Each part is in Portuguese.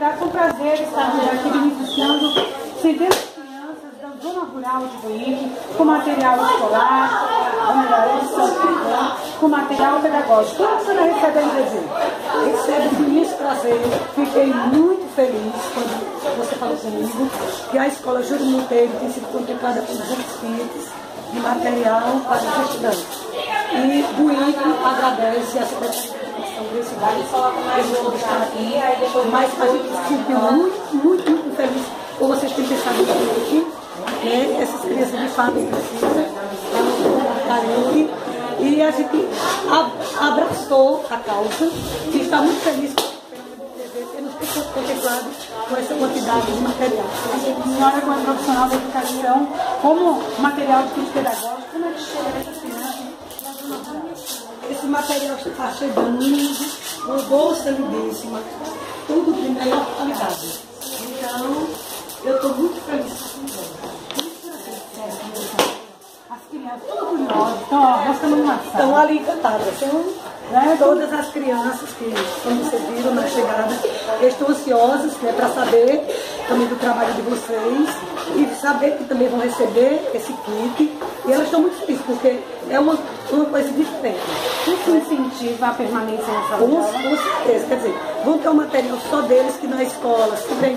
É um prazer estar aqui beneficiando centenas de crianças da zona rural de Buíque com material escolar, com material pedagógico. Como a senhora recebe a MDZ? Recebo com imenso prazer. Fiquei muito feliz quando você falou comigo que a escola Júlio Monteiro tem sido contemplada por 200 kits de material para os estudantes. E Buíque agradece a Secretaria universidade só por estar aqui, mas a gente se sentiu muito, muito, muito feliz por vocês terem pensado aqui. Né? Essas crianças de fato precisam, é carente. E a gente abraçou a causa e está muito feliz ter nos contemplado com essa quantidade de material. A senhora, como profissional da educação, como material de pedagógico, como é que chega essa Esse material está chegando uma bolsa lindíssima, tudo de melhor qualidade. Então, eu estou muito feliz. As crianças, curiosas, então, nós sala. Estão ali encantadas. São né, todas as crianças que, como vocês viram na chegada, estão ansiosas né, para saber também do trabalho de vocês e saber que também vão receber esse kit. E elas estão muito felizes, porque é uma, uma coisa diferente. Isso incentiva a permanência nessa com, com certeza. Quer dizer, vão ter um material só deles que na escola, se vem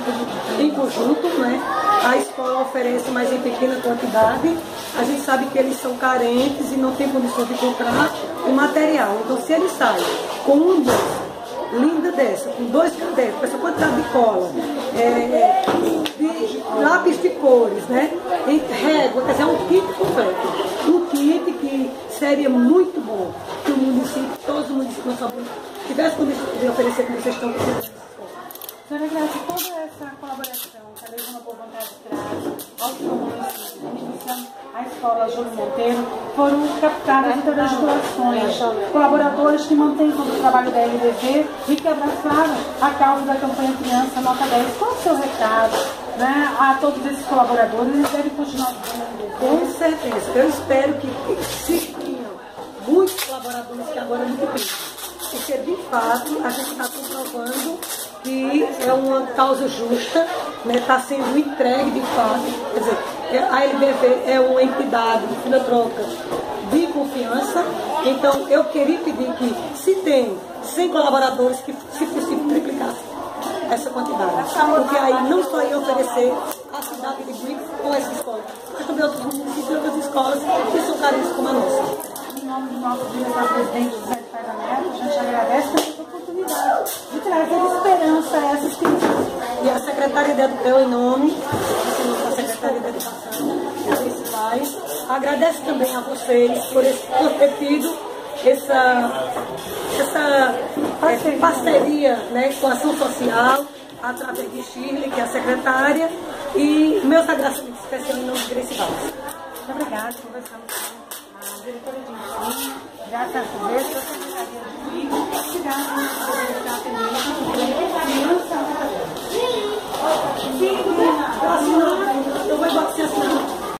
em conjunto, né? A escola oferece, mas em pequena quantidade. A gente sabe que eles são carentes e não tem condições de comprar o material. Então, se eles saem com uma bolsa linda dessa, com dois cadernos, com essa quantidade de cola, é, de lápis de cores, né? Em régua, quer dizer, é um kit completo. Um kit que seria muito bom que o município, todos os municípios tivessem condições de oferecer como vocês estão fazendo. Senhora Graça, toda essa colaboração que a Lei Boa Vontade traz aos municípios, a a escola Júlio Monteiro, foram captadas através de doações. Colaboradores que mantêm todo o trabalho da LDV e que abraçaram a causa da campanha Criança Nota 10. Qual o seu recado né, a todos esses colaboradores? Eles devem continuar? Com certeza. Eu espero que se muitos colaboradores que agora não tem. Porque, de fato, a gente está comprovando que é uma causa justa, está né, tá sendo entregue de fato. Quer dizer, a LBV é uma entidade de filantroca de confiança, então eu queria pedir que, se tem 100 colaboradores, que se possível triplicasse essa quantidade. Porque aí não só ia oferecer a cidade de Brix com essa escola, mas também outros municípios e outras escolas que são carentes como a nossa. Em nome do nosso diretor-presidente José de Paiva Neto, a gente agradece de trazer esperança a essas crianças. E a Secretaria de Educação, em nome da Secretaria de Educação Municipais, agradece também a vocês por, esse, por ter tido essa, essa parceria, né, com a ação social, através de Shirley, que é a secretária, e meus agradecimentos especiais em nome de Grace Valls. Muito obrigada, conversamos com a diretora de ensino, graças a Deus, a Secretaria de